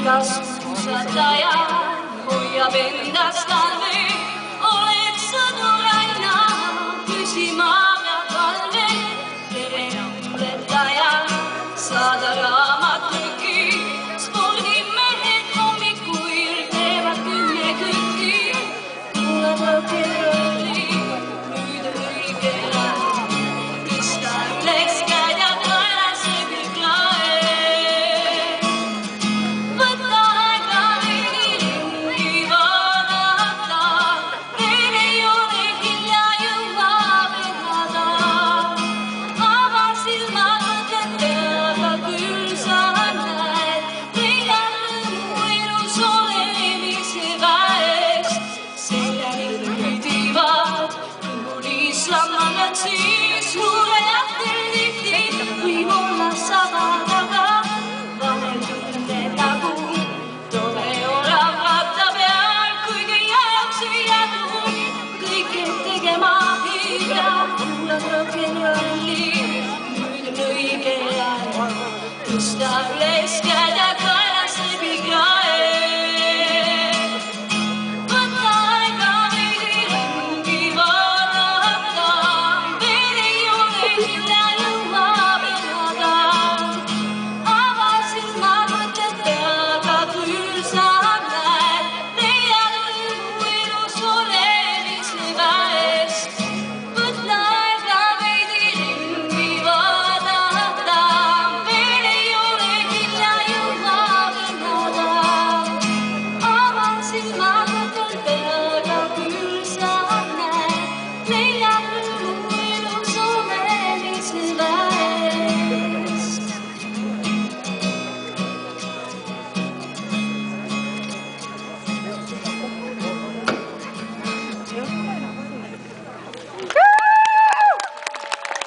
igas suusataja hoiab endast talve, oled sammavad siis luulejad tihti võib-olla saavad, aga vahel tunned nagu tore orav ratta peal, kuigi jaoks ei jagu kõike tegema ei pea. kuulad rohkem rolli, nüüd on õige aeg tõsta üles käed